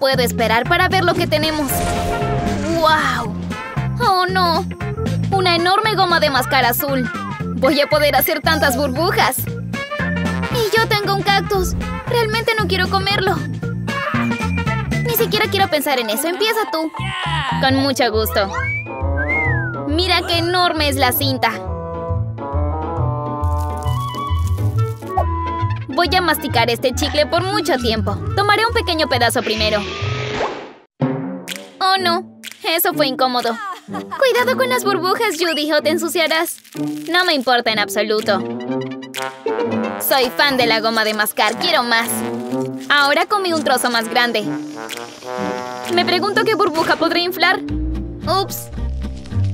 puedo esperar para ver lo que tenemos. ¡Wow! ¡Oh, no! Una enorme goma de mascar azul. Voy a poder hacer tantas burbujas. Y yo tengo un cactus. Realmente no quiero comerlo. Ni siquiera quiero pensar en eso. Empieza tú. Con mucho gusto. Mira qué enorme es la cinta. Voy a masticar este chicle por mucho tiempo. Tomaré un pequeño pedazo primero. Oh, no. Eso fue incómodo. Cuidado con las burbujas, Judy, o te ensuciarás. No me importa en absoluto. Soy fan de la goma de mascar. Quiero más. Ahora comí un trozo más grande. Me pregunto qué burbuja podré inflar. Ups.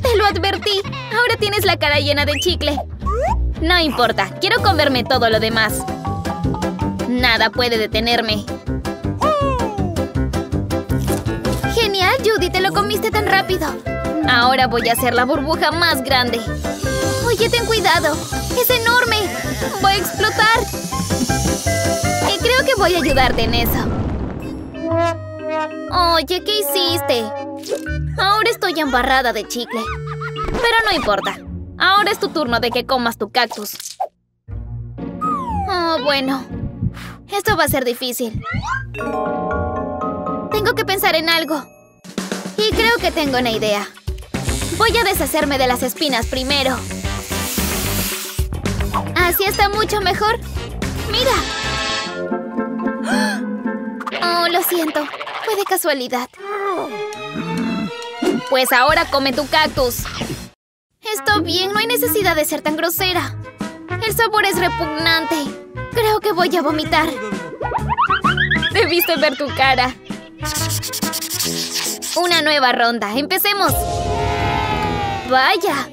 Te lo advertí. Ahora tienes la cara llena de chicle. No importa. Quiero comerme todo lo demás. Nada puede detenerme. ¡Genial, Judy! ¡Te lo comiste tan rápido! Ahora voy a hacer la burbuja más grande. Oye, ten cuidado. ¡Es enorme! ¡Voy a explotar! Y creo que voy a ayudarte en eso. Oye, ¿qué hiciste? Ahora estoy embarrada de chicle. Pero no importa. Ahora es tu turno de que comas tu cactus. Oh, bueno. Esto va a ser difícil. Tengo que pensar en algo. Y creo que tengo una idea. Voy a deshacerme de las espinas primero. Así está mucho mejor. ¡Mira! Oh, lo siento. Fue de casualidad. Pues ahora come tu cactus. Está bien, no hay necesidad de ser tan grosera. El sabor es repugnante. Creo que voy a vomitar. Debiste ver tu cara. Una nueva ronda. ¡Empecemos! ¡Vaya!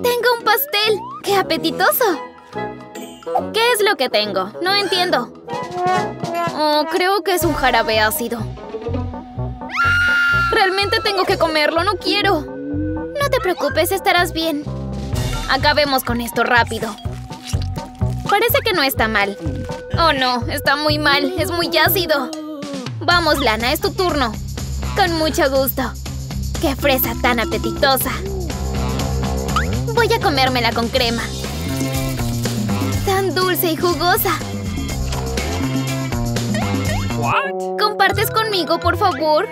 ¡Tengo un pastel! ¡Qué apetitoso! ¿Qué es lo que tengo? No entiendo. Oh, creo que es un jarabe ácido. Realmente tengo que comerlo, no quiero. No te preocupes, estarás bien. Acabemos con esto rápido. Parece que no está mal. Oh, no, está muy mal. Es muy ácido. Vamos, Lana, es tu turno. Con mucho gusto. ¡Qué fresa tan apetitosa! Voy a comérmela con crema. Tan dulce y jugosa. ¿Compartes conmigo, por favor?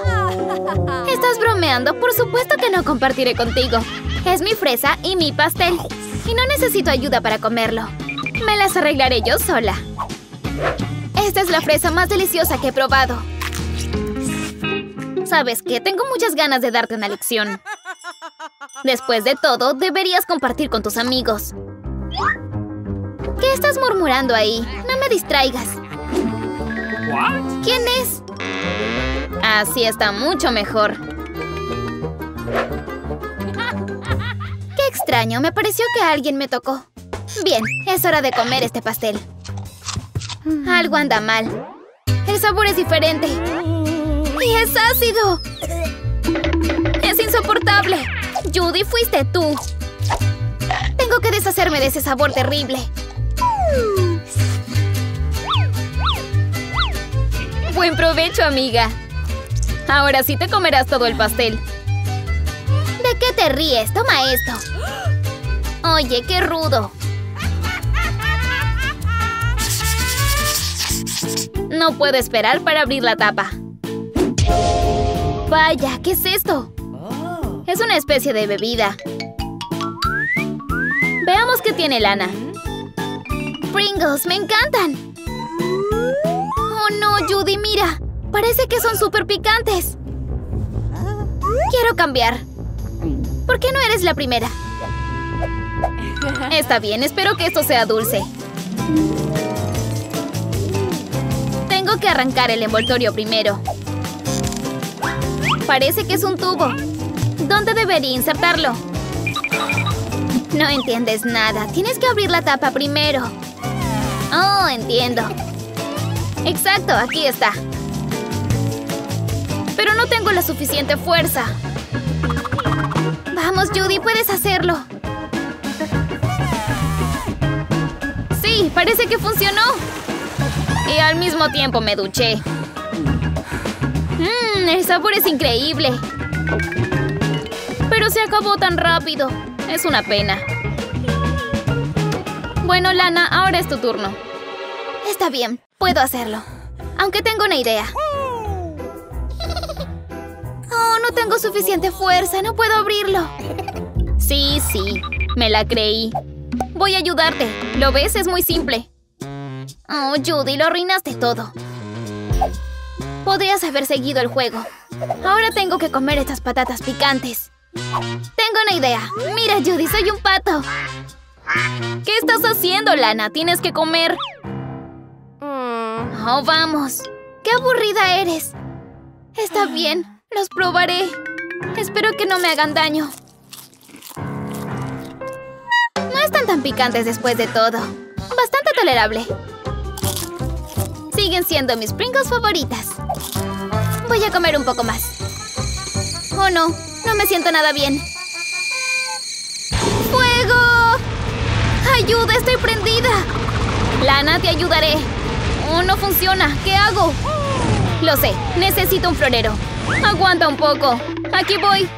¿Estás bromeando? Por supuesto que no compartiré contigo. Es mi fresa y mi pastel. Y no necesito ayuda para comerlo. Me las arreglaré yo sola. Esta es la fresa más deliciosa que he probado. ¿Sabes qué? Tengo muchas ganas de darte una lección. Después de todo, deberías compartir con tus amigos. ¿Qué estás murmurando ahí? No me distraigas. ¿Quién es? Así está mucho mejor. Qué extraño, me pareció que alguien me tocó. Bien, es hora de comer este pastel. Algo anda mal. El sabor es diferente. ¡Y es ácido! ¡Es insoportable! Judy, fuiste tú. Tengo que deshacerme de ese sabor terrible. Buen provecho, amiga. Ahora sí te comerás todo el pastel. ¿De qué te ríes? Toma esto. Oye, qué rudo. No puedo esperar para abrir la tapa. Vaya, ¿qué es esto? Es una especie de bebida. Veamos qué tiene Lana. Pringles, me encantan. Oh no, Judy, mira. Parece que son súper picantes. Quiero cambiar. ¿Por qué no eres la primera? Está bien, espero que esto sea dulce. Tengo que arrancar el envoltorio primero. Parece que es un tubo. ¿Dónde debería insertarlo? No entiendes nada. Tienes que abrir la tapa primero. Oh, entiendo. Exacto, aquí está. Pero no tengo la suficiente fuerza. Vamos, Judy, puedes hacerlo. Sí, parece que funcionó. Y al mismo tiempo me duché. el sabor es increíble. Pero se acabó tan rápido. Es una pena. Bueno, Lana, ahora es tu turno. Está bien, puedo hacerlo. Aunque tengo una idea. Oh, no tengo suficiente fuerza, no puedo abrirlo. Sí, sí, me la creí. Voy a ayudarte. ¿Lo ves? Es muy simple. Oh, Judy, lo arruinaste todo. Podrías haber seguido el juego. Ahora tengo que comer estas patatas picantes. Tengo una idea. Mira, Judy, soy un pato. ¿Qué estás haciendo, Lana? Tienes que comer. Oh, vamos. ¡Qué aburrida eres! Está bien, los probaré. Espero que no me hagan daño. No están tan picantes después de todo. Bastante tolerable. Siguen siendo mis Pringles favoritas. Voy a comer un poco más. Oh no, no me siento nada bien. ¡Fuego! ¡Ayuda! ¡Estoy prendida! Lana, te ayudaré. Oh, no funciona. ¿Qué hago? Lo sé. Necesito un florero. Aguanta un poco. Aquí voy.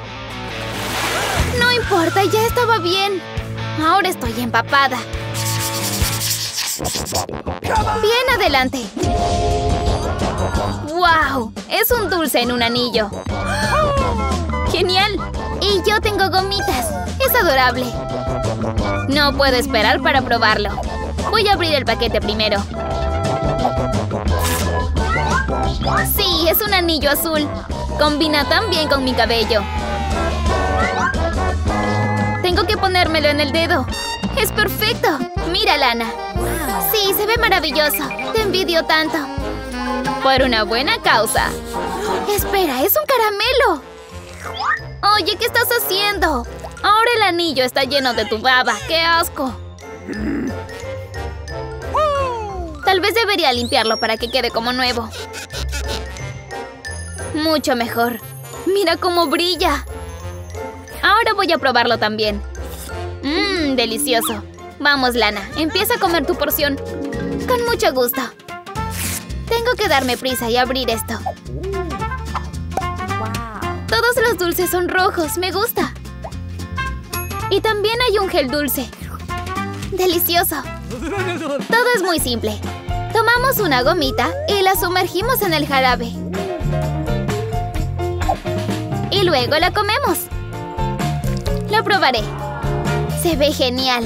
No importa, ya estaba bien. Ahora estoy empapada. Bien, adelante. ¡Wow! Es un dulce en un anillo. ¡Genial! Y yo tengo gomitas. Es adorable. No puedo esperar para probarlo. Voy a abrir el paquete primero. Sí, es un anillo azul. Combina tan bien con mi cabello. Tengo que ponérmelo en el dedo. ¡Es perfecto! Mira, Lana. Sí, se ve maravilloso. Te envidio tanto. Por una buena causa. Espera, es un caramelo. Oye, ¿qué estás haciendo? Ahora el anillo está lleno de tu baba. ¡Qué asco! Tal vez debería limpiarlo para que quede como nuevo. Mucho mejor. Mira cómo brilla. Ahora voy a probarlo también. Mmm, delicioso. Vamos, Lana, empieza a comer tu porción. Con mucho gusto. Tengo que darme prisa y abrir esto. Todos los dulces son rojos, me gusta. Y también hay un gel dulce. Delicioso. Todo es muy simple. Tomamos una gomita y la sumergimos en el jarabe. Y luego la comemos. Lo probaré. Se ve genial.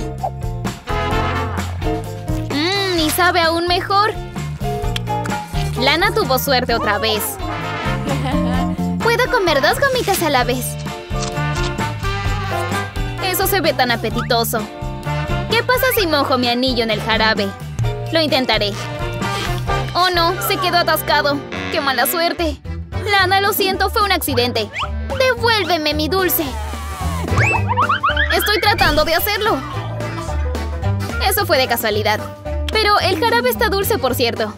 Mmm, y sabe aún mejor. Lana tuvo suerte otra vez. Puedo comer dos gomitas a la vez. Eso se ve tan apetitoso. ¿Qué pasa si mojo mi anillo en el jarabe? Lo intentaré. No, se quedó atascado. ¡Qué mala suerte! Lana, lo siento, fue un accidente. ¡Devuélveme mi dulce! Estoy tratando de hacerlo. Eso fue de casualidad. Pero el jarabe está dulce, por cierto.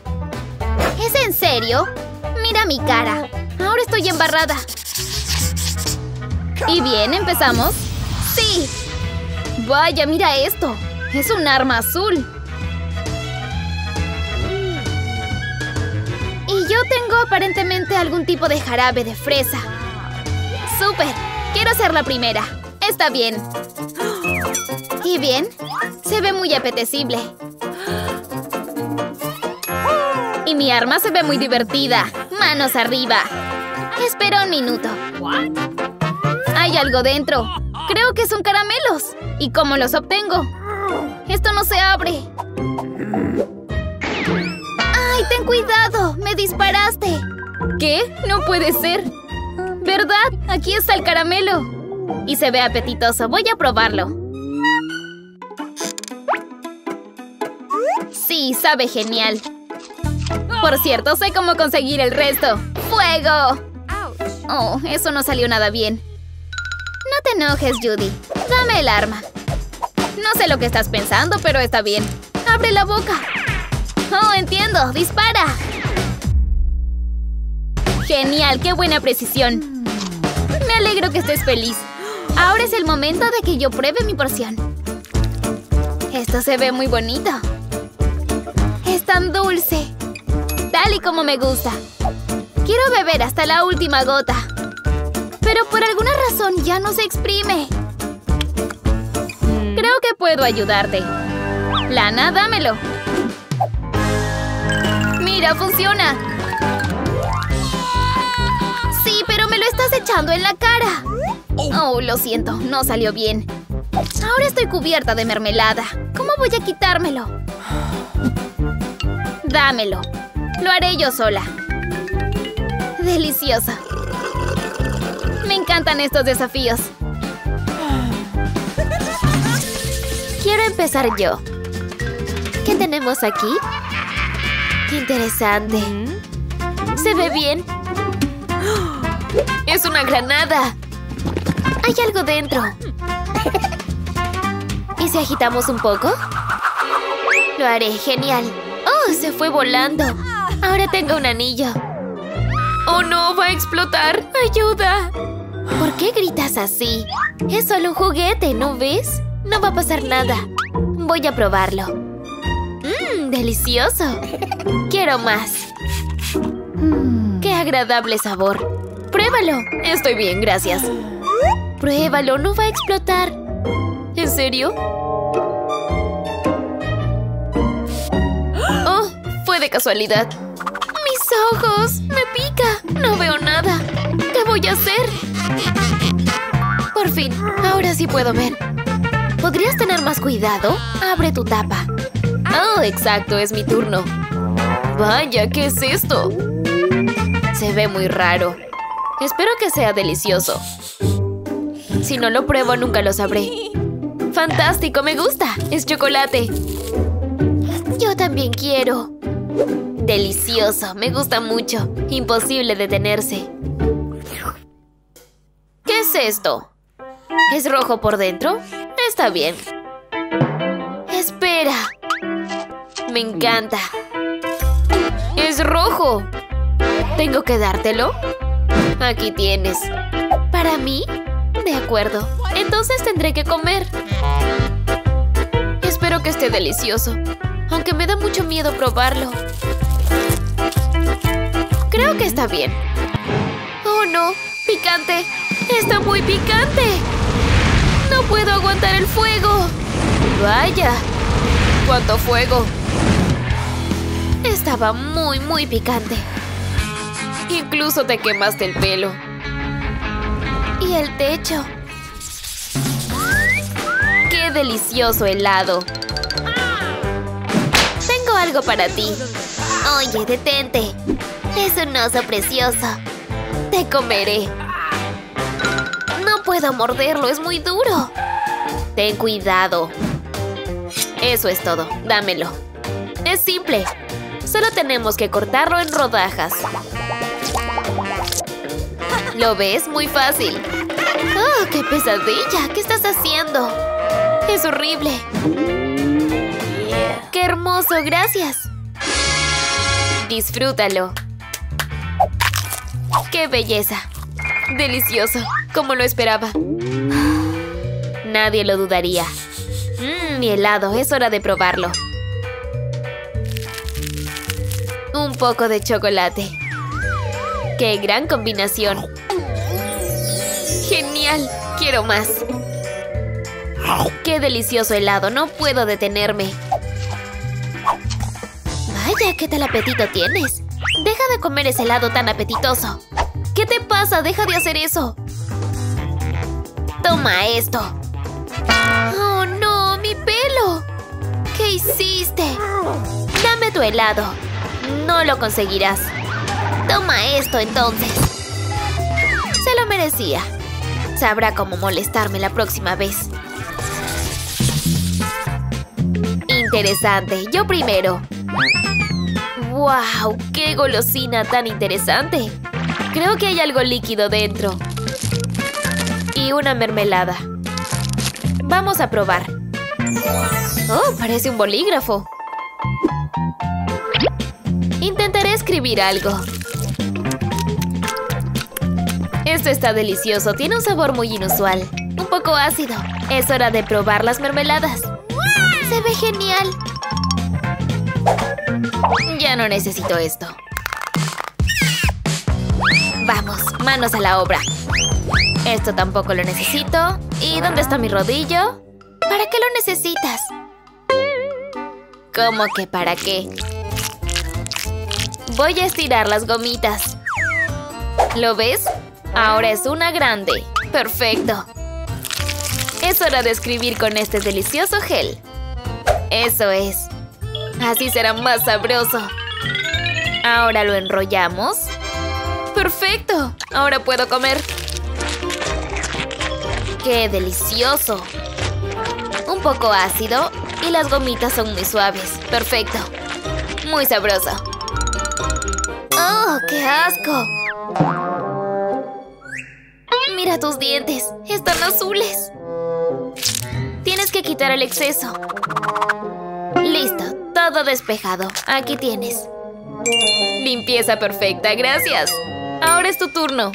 ¿Es en serio? Mira mi cara. Ahora estoy embarrada. ¿Y bien, empezamos? ¡Sí! Vaya, mira esto. Es un arma azul. Yo tengo aparentemente algún tipo de jarabe de fresa. ¡Súper! Quiero ser la primera. Está bien. ¿Y bien? Se ve muy apetecible. Y mi arma se ve muy divertida. ¡Manos arriba! Espera un minuto. Hay algo dentro. Creo que son caramelos. ¿Y cómo los obtengo? ¡Esto no se abre! ¡Ay, ten cuidado! ¡Me disparaste! ¿Qué? No puede ser. ¿Verdad? Aquí está el caramelo. Y se ve apetitoso. Voy a probarlo. Sí, sabe genial. Por cierto, sé cómo conseguir el resto. ¡Fuego! Oh, eso no salió nada bien. No te enojes, Judy. Dame el arma. No sé lo que estás pensando, pero está bien. ¡Abre la boca! ¡Oh, entiendo! ¡Dispara! ¡Genial! ¡Qué buena precisión! Me alegro que estés feliz. Ahora es el momento de que yo pruebe mi porción. Esto se ve muy bonito. Es tan dulce. Tal y como me gusta. Quiero beber hasta la última gota. Pero por alguna razón ya no se exprime. Creo que puedo ayudarte. Lana, dámelo. ¡Mira, funciona! Sí, pero me lo estás echando en la cara. Oh, lo siento, no salió bien. Ahora estoy cubierta de mermelada. ¿Cómo voy a quitármelo? Dámelo. Lo haré yo sola. Delicioso. Me encantan estos desafíos. Quiero empezar yo. ¿Qué tenemos aquí? ¡Qué interesante! ¿Se ve bien? ¡Es una granada! Hay algo dentro. ¿Y si agitamos un poco? Lo haré, genial. ¡Oh, se fue volando! Ahora tengo un anillo. ¡Oh, no! ¡Va a explotar! ¡Ayuda! ¿Por qué gritas así? Es solo un juguete, ¿no ves? No va a pasar nada. Voy a probarlo. ¡Mmm! ¡Delicioso! Quiero más. ¡Qué agradable sabor! ¡Pruébalo! Estoy bien, gracias. Pruébalo, no va a explotar. ¿En serio? Oh, fue de casualidad. ¡Mis ojos! ¡Me pica! No veo nada. ¿Qué voy a hacer? Por fin, ahora sí puedo ver. ¿Podrías tener más cuidado? Abre tu tapa. Oh, exacto, es mi turno. Vaya, ¿qué es esto? Se ve muy raro. Espero que sea delicioso. Si no lo pruebo, nunca lo sabré. ¡Fantástico! ¡Me gusta! ¡Es chocolate! Yo también quiero. Delicioso. Me gusta mucho. Imposible detenerse. ¿Qué es esto? ¿Es rojo por dentro? Está bien. ¡Espera! Me encanta. ¡Es rojo! ¿Tengo que dártelo? Aquí tienes. ¿Para mí? De acuerdo. Entonces tendré que comer. Espero que esté delicioso. Aunque me da mucho miedo probarlo. Creo que está bien. ¡Oh, no! ¡Picante! ¡Está muy picante! ¡No puedo aguantar el fuego! ¡Vaya! ¡Cuánto fuego! Estaba muy, muy picante. Incluso te quemaste el pelo. Y el techo. ¡Qué delicioso helado! Tengo algo para ti. Oye, detente. Es un oso precioso. Te comeré. No puedo morderlo, es muy duro. Ten cuidado. Eso es todo, dámelo. Es simple. Solo tenemos que cortarlo en rodajas. ¿Lo ves? Muy fácil. ¡Oh, qué pesadilla! ¿Qué estás haciendo? Es horrible. ¡Qué hermoso! ¡Gracias! Disfrútalo. ¡Qué belleza! Delicioso, como lo esperaba. Nadie lo dudaría. Mmm, mi helado, es hora de probarlo. Un poco de chocolate. ¡Qué gran combinación! ¡Genial! ¡Quiero más! ¡Qué delicioso helado! No puedo detenerme. Vaya, ¿qué tal apetito tienes? Deja de comer ese helado tan apetitoso. ¿Qué te pasa? Deja de hacer eso. Toma esto. ¡Oh, no! ¡Mi pelo! ¿Qué hiciste? Dame tu helado. No lo conseguirás. Toma esto entonces. Se lo merecía. Sabrá cómo molestarme la próxima vez. Interesante. Yo primero. ¡Wow! ¡Qué golosina tan interesante! Creo que hay algo líquido dentro. Y una mermelada. Vamos a probar. ¡Oh! Parece un bolígrafo. Escribir algo. Esto está delicioso. Tiene un sabor muy inusual. Un poco ácido. Es hora de probar las mermeladas. ¡Se ve genial! Ya no necesito esto. Vamos, manos a la obra. Esto tampoco lo necesito. ¿Y dónde está mi rodillo? ¿Para qué lo necesitas? ¿Cómo que para qué? Voy a estirar las gomitas. ¿Lo ves? Ahora es una grande. Perfecto. Es hora de escribir con este delicioso gel. Eso es. Así será más sabroso. Ahora lo enrollamos. ¡Perfecto! Ahora puedo comer. ¡Qué delicioso! Un poco ácido y las gomitas son muy suaves. Perfecto. Muy sabroso. ¡Oh, qué asco! Mira tus dientes. Están azules. Tienes que quitar el exceso. Listo. Todo despejado. Aquí tienes. Limpieza perfecta. Gracias. Ahora es tu turno.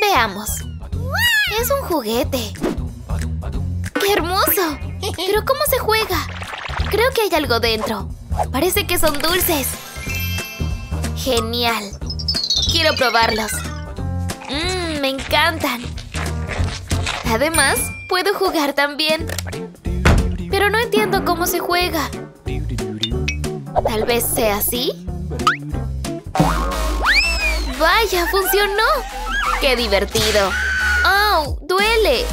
Veamos. Es un juguete. ¡Qué hermoso! ¿Pero cómo se juega? Creo que hay algo dentro. Parece que son dulces. Genial. Quiero probarlos. Mmm, me encantan. Además, puedo jugar también. Pero no entiendo cómo se juega. Tal vez sea así. ¡Vaya, funcionó! ¡Qué divertido! ¡Oh, duele!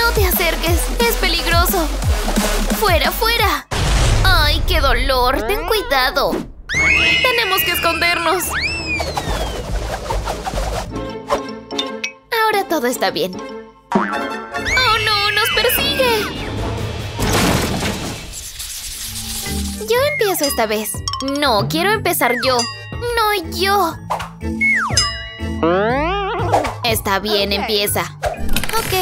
¡No te acerques! ¡Es peligroso! ¡Fuera, fuera! ¡Ay, qué dolor! ¡Ten cuidado! ¡Tenemos que escondernos! Ahora todo está bien. ¡Oh, no! ¡Nos persigue! Yo empiezo esta vez. No, quiero empezar yo. No yo. Está bien, empieza. Ok.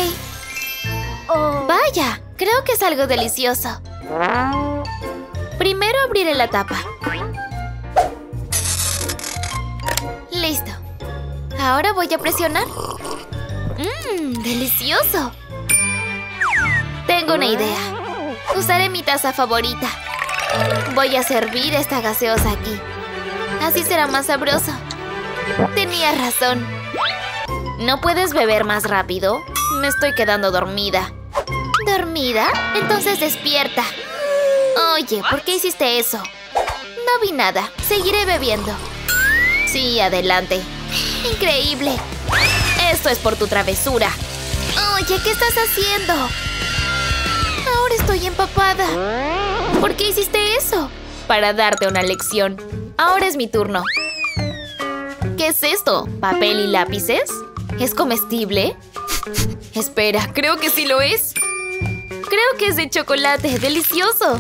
Vaya, creo que es algo delicioso. Primero abriré la tapa. Ahora voy a presionar. ¡Mmm! ¡Delicioso! Tengo una idea. Usaré mi taza favorita. Voy a servir esta gaseosa aquí. Así será más sabroso. Tenía razón. ¿No puedes beber más rápido? Me estoy quedando dormida. ¿Dormida? Entonces despierta. Oye, ¿por qué hiciste eso? No vi nada. Seguiré bebiendo. Sí, adelante. Increíble. Esto es por tu travesura. Oye, ¿qué estás haciendo? Ahora estoy empapada. ¿Por qué hiciste eso? Para darte una lección. Ahora es mi turno. ¿Qué es esto? ¿Papel y lápices? ¿Es comestible? Espera, creo que sí lo es. Creo que es de chocolate. ¡Delicioso!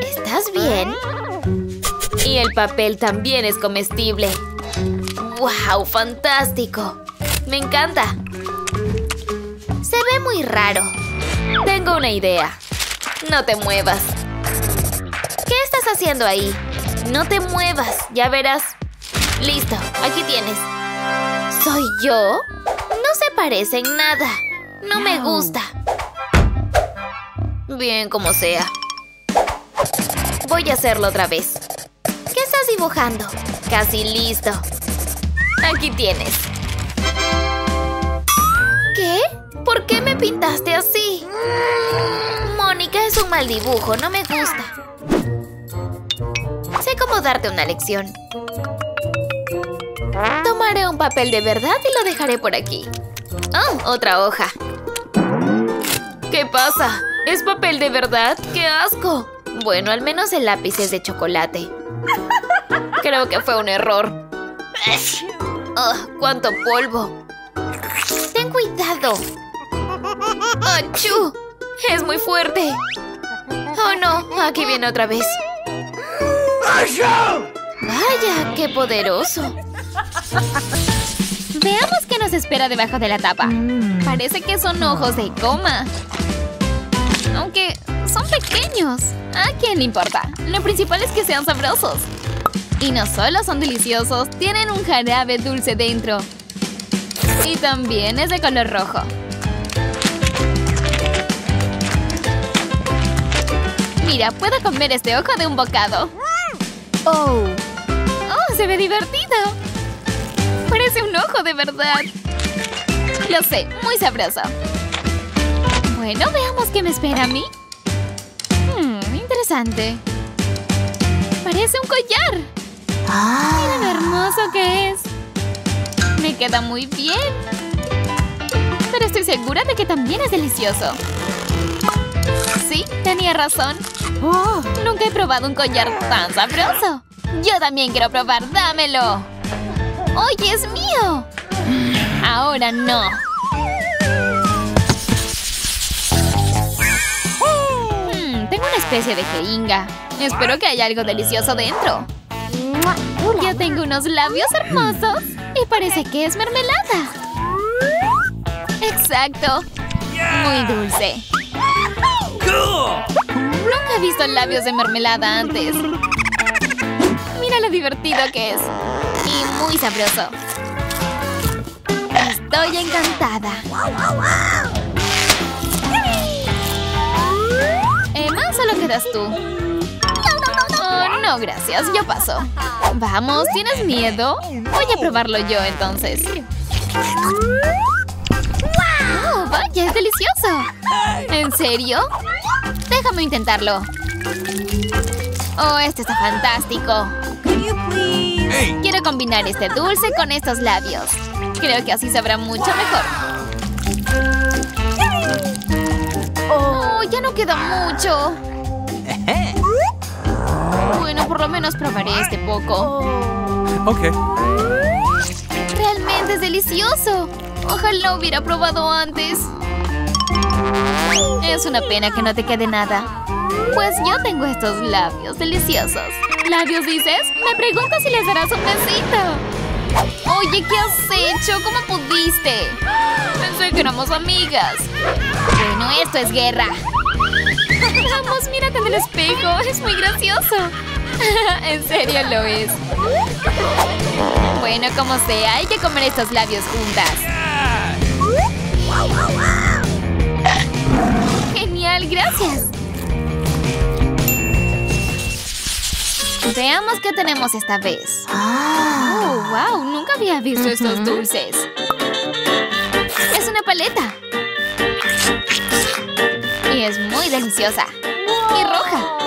¿Estás bien? Y el papel también es comestible. ¡Wow! ¡Fantástico! ¡Me encanta! Se ve muy raro. Tengo una idea. No te muevas. ¿Qué estás haciendo ahí? No te muevas, ya verás. Listo, aquí tienes. ¿Soy yo? No se parece en nada. No me gusta. Bien, como sea. Voy a hacerlo otra vez. ¿Qué estás dibujando? Casi listo. Aquí tienes. ¿Qué? ¿Por qué me pintaste así? Mónica, es un mal dibujo, no me gusta. Sé cómo darte una lección. Tomaré un papel de verdad y lo dejaré por aquí. ¡Oh, otra hoja! ¿Qué pasa? ¿Es papel de verdad? ¡Qué asco! Bueno, al menos el lápiz es de chocolate. Creo que fue un error. ¡Oh, cuánto polvo! ¡Ten cuidado! ¡Achú! ¡Es muy fuerte! ¡Oh, no! Aquí viene otra vez. ¡Vaya! ¡Qué poderoso! Veamos qué nos espera debajo de la tapa. Parece que son ojos de coma. Aunque son pequeños. ¿A quién le importa? Lo principal es que sean sabrosos. Y no solo son deliciosos, tienen un jarabe dulce dentro. Y también es de color rojo. Mira, puedo comer este ojo de un bocado. ¡Oh! se ve divertido. Parece un ojo de verdad. Lo sé, muy sabroso. Bueno, veamos qué me espera a mí. Interesante. Parece un collar. Mira lo hermoso que es. Me queda muy bien. Pero estoy segura de que también es delicioso. Sí, tenía razón. Oh, nunca he probado un collar tan sabroso. Yo también quiero probar, dámelo. ¡Oye, es mío! Ahora no. Una especie de jeringa. Espero que haya algo delicioso dentro. Yo tengo unos labios hermosos y parece que es mermelada. Exacto. Muy dulce. Nunca he visto labios de mermelada antes. Mira lo divertido que es. Y muy sabroso. Estoy encantada. Solo quedas tú. Oh, no, gracias. Yo paso. Vamos, ¿tienes miedo? Voy a probarlo yo, entonces. ¡Oh, vaya! ¡Es delicioso! ¿En serio? Déjame intentarlo. Oh, este está fantástico. Quiero combinar este dulce con estos labios. Creo que así sabrá mucho mejor. Oh, ya no queda mucho. Bueno, por lo menos probaré este poco. Ok. Realmente es delicioso. Ojalá hubiera probado antes. Es una pena que no te quede nada. Pues yo tengo estos labios deliciosos. ¿Labios dices? Me pregunto si les darás un besito. Oye, ¿qué has hecho? ¿Cómo pudiste? Pensé que éramos amigas. Bueno, esto es guerra. Vamos, mírate en el espejo. Es muy gracioso. en serio lo es. Bueno, como sea, hay que comer estos labios juntas. Genial, gracias. Veamos qué tenemos esta vez. Oh, wow, nunca había visto estos dulces. Es una paleta. Y es muy deliciosa. Y roja.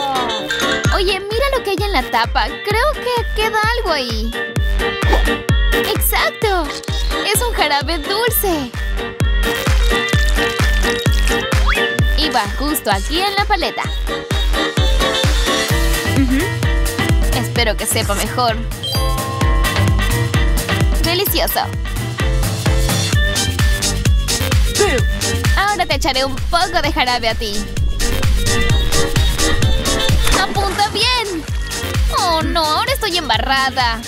Oye, mira lo que hay en la tapa. Creo que queda algo ahí. ¡Exacto! Es un jarabe dulce. Y va justo aquí en la paleta. Espero que sepa mejor. ¡Delicioso! Ahora te echaré un poco de jarabe a ti. ¡Oh, no! Ahora estoy embarrada.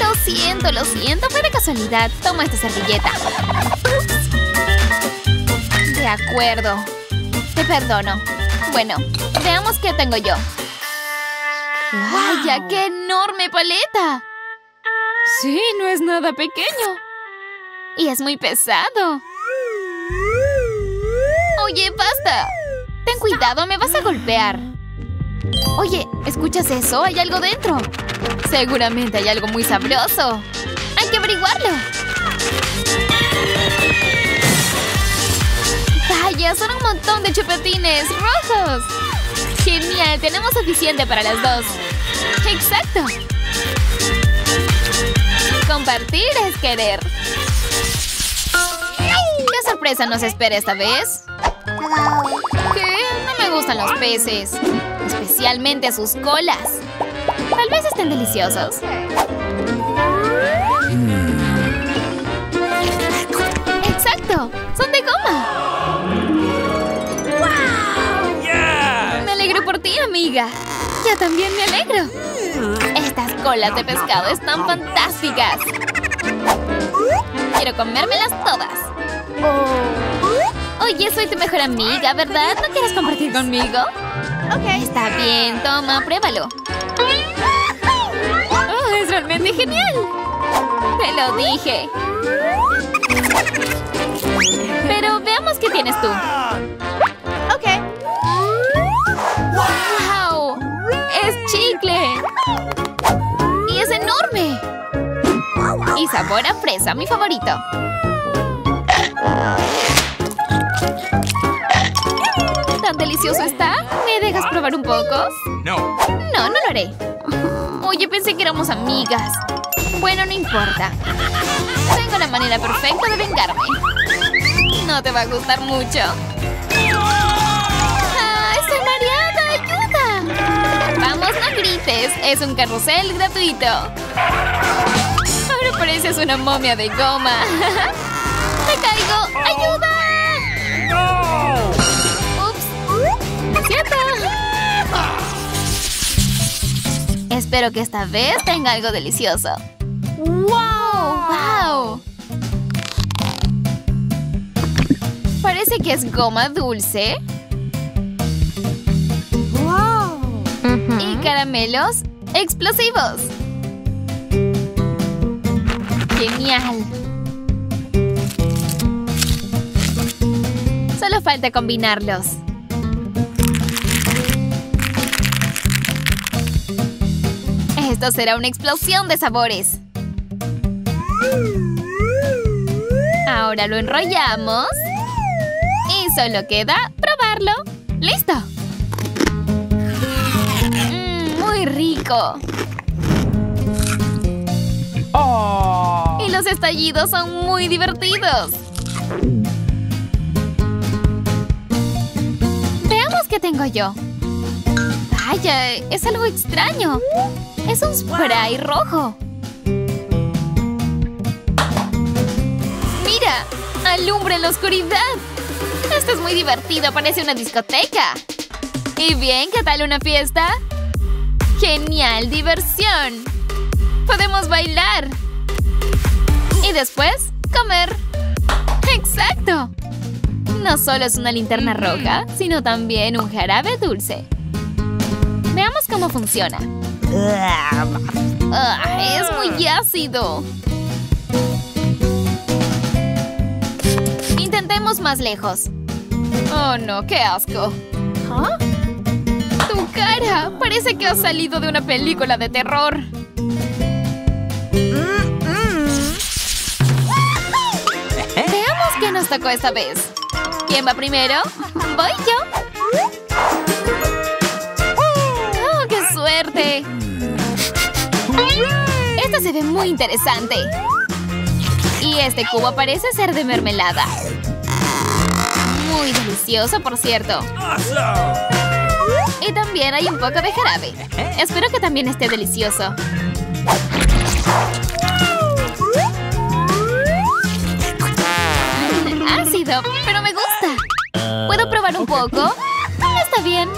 Lo siento, lo siento. Fue de casualidad. Toma esta servilleta. De acuerdo. Te perdono. Bueno, veamos qué tengo yo. ¡Vaya, qué enorme paleta! Sí, no es nada pequeño. Y es muy pesado. Oye, basta. Ten cuidado, me vas a golpear. Oye, ¿escuchas eso? Hay algo dentro. Seguramente hay algo muy sabroso. Hay que averiguarlo. Vaya, son un montón de chupetines rojos. ¡Genial! Tenemos suficiente para las dos. ¡Exacto! Compartir es querer. ¿Qué sorpresa nos espera esta vez? ¿Qué? No me gustan los peces. Especialmente sus colas. Tal vez estén deliciosos. ¡Exacto! ¡Son de goma! Me alegro por ti, amiga. Yo también me alegro. Estas colas de pescado están fantásticas. Quiero comérmelas todas. Oye, soy tu mejor amiga, ¿verdad? ¿No quieres compartir conmigo? Está bien, toma, pruébalo. Oh, es realmente genial. Te lo dije. Pero veamos qué tienes tú. Ok. ¡Wow! ¡Es chicle! ¡Y es enorme! enorme! Y sabor a fresa, mi favorito. ¿Tan delicioso está? ¿Me dejas probar un poco? No. No, no lo haré. Oye, pensé que éramos amigas. Bueno, no importa. Tengo la manera perfecta de vengarme. No te va a gustar mucho. ¡Ah, estoy mareada! ¡Ayuda! Vamos, no grites. Es un carrusel gratuito. Ahora pareces una momia de goma. ¡Me caigo! ¡Ayuda! ¡Ups! ¡Lo siento! Espero que esta vez tenga algo delicioso. ¡Wow! ¡Wow! Parece que es goma dulce. ¡Wow! Y caramelos explosivos. ¡Genial! Solo falta combinarlos. Esto será una explosión de sabores. Ahora lo enrollamos. Y solo queda probarlo. ¡Listo! Mm, muy rico. Y los estallidos son muy divertidos. Veamos qué tengo yo. Vaya, es algo extraño. Es un spray rojo. ¡Mira! ¡Alumbra en la oscuridad! Esto es muy divertido, parece una discoteca. ¿Y bien? ¿Qué tal una fiesta? ¡Genial! ¡Diversión! ¡Podemos bailar! Y después, comer. ¡Exacto! No solo es una linterna roja, sino también un jarabe dulce. Veamos cómo funciona. Ah, es muy ácido. Intentemos más lejos. Oh, no, qué asco. ¡Tu cara! Parece que has salido de una película de terror. Veamos qué nos tocó esta vez. ¿Quién va primero? Voy yo. Se ve muy interesante. Y este cubo parece ser de mermelada. Muy delicioso, por cierto. Y también hay un poco de jarabe. Espero que también esté delicioso. Ácido, pero me gusta. ¿Puedo probar un poco? Está bien.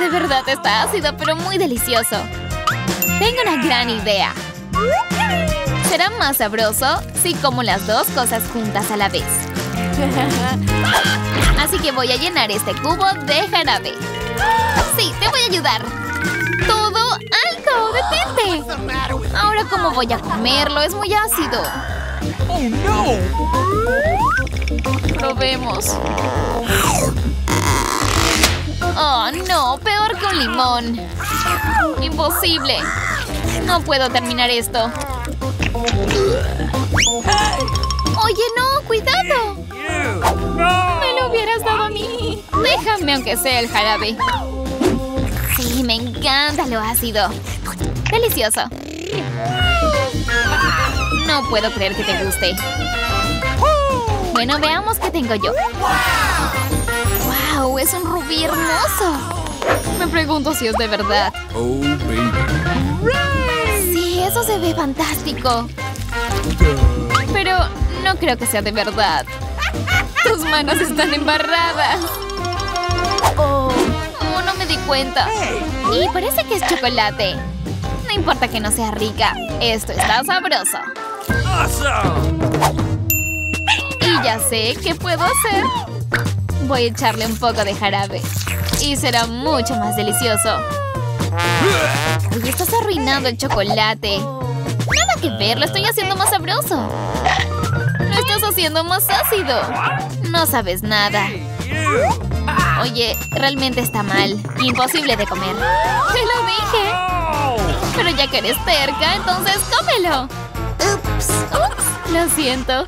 Oh, de verdad está ácido, pero muy delicioso. Tengo una gran idea. Será más sabroso si como las dos cosas juntas a la vez. Así que voy a llenar este cubo de jarabe. Sí, te voy a ayudar. ¡Todo alto! ¡Detente! Ahora, ¿cómo voy a comerlo? Es muy ácido. Probemos. Oh, no. Peor que un limón. Imposible. No puedo terminar esto. Oye, no. ¡Cuidado! Me lo hubieras dado a mí. Déjame aunque sea el jarabe. Sí, me encanta lo ácido. Delicioso. No puedo creer que te guste. Bueno, veamos qué tengo yo. Es un rubí hermoso. Me pregunto si es de verdad. Oh, baby. Sí, eso se ve fantástico. Pero no creo que sea de verdad. Tus manos están embarradas. Oh, oh, no me di cuenta. Y parece que es chocolate. No importa que no sea rica. Esto está sabroso. Y ya sé qué puedo hacer. Voy a echarle un poco de jarabe. Y será mucho más delicioso. Oye, estás arruinando el chocolate. Nada que ver, lo estoy haciendo más sabroso. Lo estás haciendo más ácido. No sabes nada. Oye, realmente está mal. Imposible de comer. ¡Te lo dije! que eres terca, entonces cómelo. Ups. Ups. Lo siento.